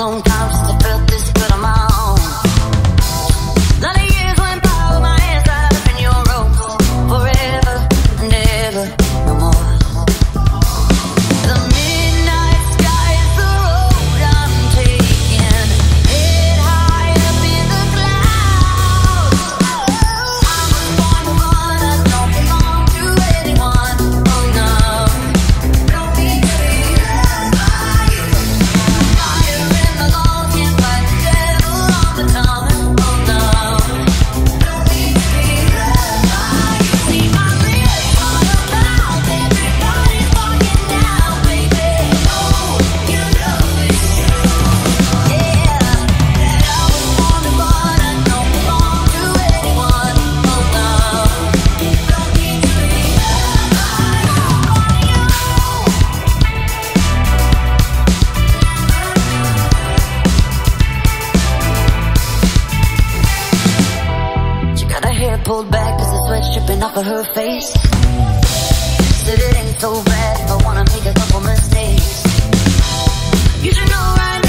long sweat dripping off of her face. Said it ain't so bad if I wanna make a couple mistakes. You should know right